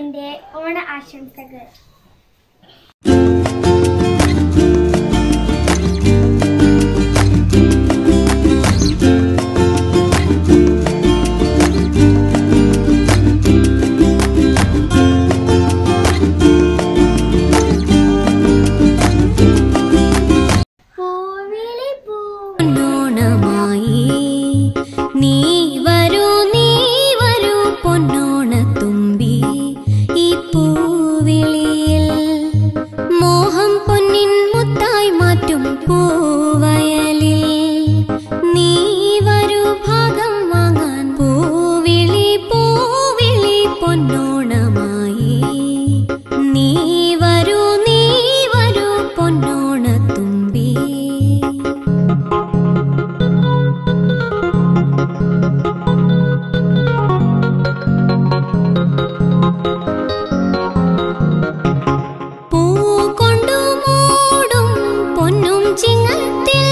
end it. I want to ask him for good. no, no. മാളിയിൽ മോഹം പൊന്നിൻ മുത്തായി മാറ്റും പൂവയലിൽ നീ വരൂ ഭാഗം വാങ്ങാൻ പൂവിളി പൂവിളി പൊന്നോ